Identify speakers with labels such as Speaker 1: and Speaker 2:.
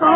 Speaker 1: so